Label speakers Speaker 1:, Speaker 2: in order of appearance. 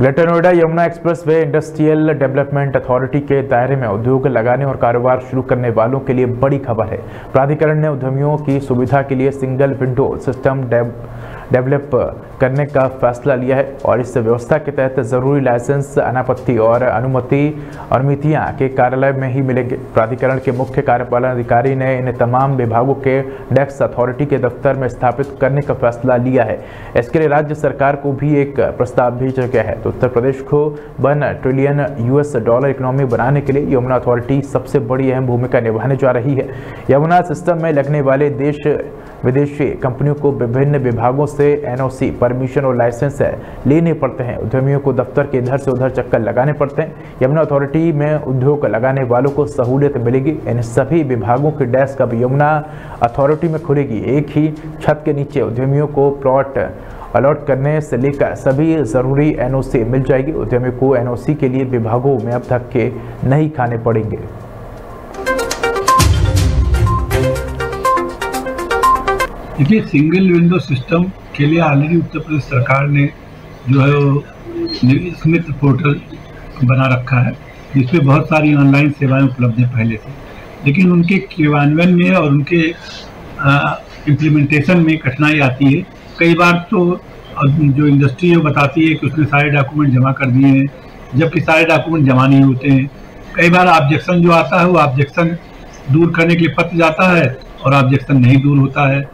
Speaker 1: Greater Noida Yamuna expressway industrial development authority के दायरे में उद्योग लगाने और कारोबार शुरू करने वालों के लिए बड़ी खबर है। प्राधिकरण ने उद्यमियों की सुविधा के लिए सिंगल विंडो सिस्टम डेवलप करने का फैसला लिया है और इस व्यवस्था के तहत ज़रूरी लाइसेंस, अनापत्ति और अनुमति अनुमितियाँ के कार्यालय में ही मिलेंगे। प्राधिकरण के मुख्य कार्यपालन अधिकारी ने इन तमाम विभागों के डेस्क अथॉरिटी के दफ्तर में स्थापित करने का फैसला लिया है। इसके लिए राज्य सरकार को भी एक प्रस्ताव भेजा गया है। तो उत्तर प्रदेश को one trillion US dollar economy बनाने के लिए यमुना अथॉरिटी सबसे बड़ी अहम भूमिका निभाने जा रही है। यमुना सिस्टम में लगने वाले देश विदेशी कंपनियों को विभिन्न विभागों से एनओसी परमिशन और लाइसेंस लेने पड़ते हैं। उद्यमियों को दफ्तर के इधर से उधर चक्कर लगाने पड़ते हैं। यमुना अथॉरिटी में उद्योग लगाने वालों को सहूलियत मिलेगी। इन सभी विभागों की डेस्क अब यमुना अथॉरिटी में खुलेगी। एक ही छत के नीचे उद्यमियों को प्लॉट अलॉट करने से लेकर सभी ज़रूरी एनओसी मिल जाएगी। उद्यमियों को एनओसी के लिए विभागों में अब धक्के नहीं खाने पड़ेंगे।
Speaker 2: देखिए सिंगल विंडो सिस्टम के लिए ऑलरेडी उत्तर प्रदेश सरकार ने जो है वो स्मिथ पोर्टल बना रखा है, जिसमें बहुत सारी ऑनलाइन सेवाएँ उपलब्ध हैं पहले से। लेकिन उनके क्रियान्वयन में और उनके इम्प्लीमेंटेशन में कठिनाई आती है। कई बार तो जो इंडस्ट्री है बताती है कि उसने सारे डॉक्यूमेंट जमा कर दिए हैं, जबकि सारे डॉक्यूमेंट जमा नहीं होते हैं। कई बार ऑब्जेक्शन जो आता है, वो ऑब्जेक्शन दूर करने के लिए पत्र जाता है और ऑब्जेक्शन नहीं दूर होता है।